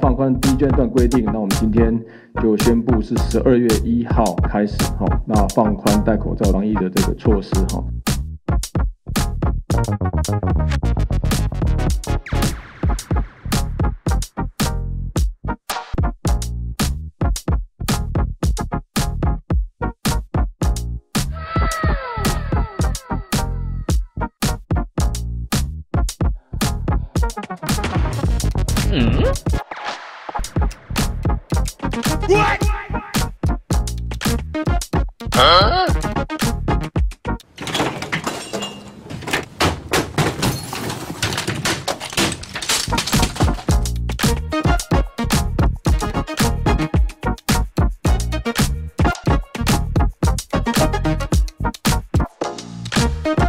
放宽第一阶段规定，那我们今天就宣布是十二月一号开始哈，那放宽戴口罩防疫的这个措施哈。嗯 What? Huh? Thank